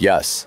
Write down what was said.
Yes.